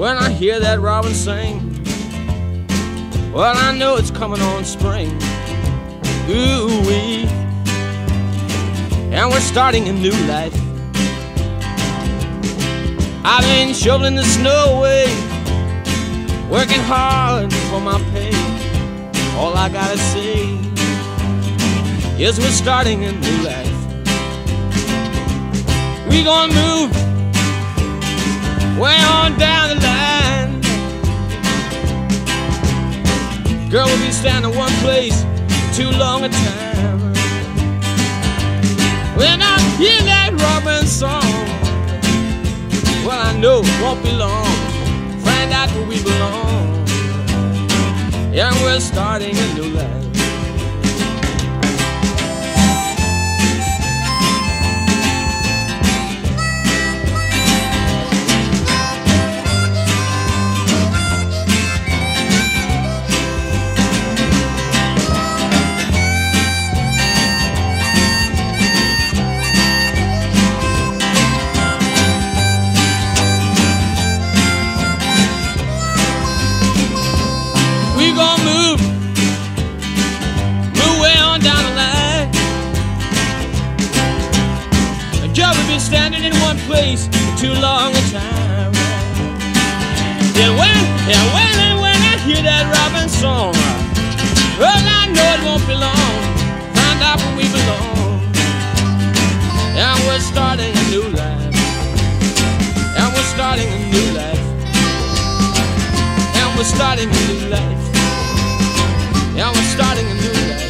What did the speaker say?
when I hear that robin sing. Well, I know it's coming on spring. Ooh wee. And we're starting a new life. I've been shoveling the snow away, working hard for my pay. All I gotta say is we're starting a new life. We gonna move way on down the line. Be standing one place too long a time. When I hear that robin song, well, I know it won't be long. Find out where we belong. Yeah, we're starting a new life. The job had been standing in one place for too long a time. Yeah, when, yeah, when, and when I hear that robin song, well, I know it won't be long. Find out where we belong. And we're starting a new life. And we're starting a new life. And we're starting a new life. And we're starting a new life.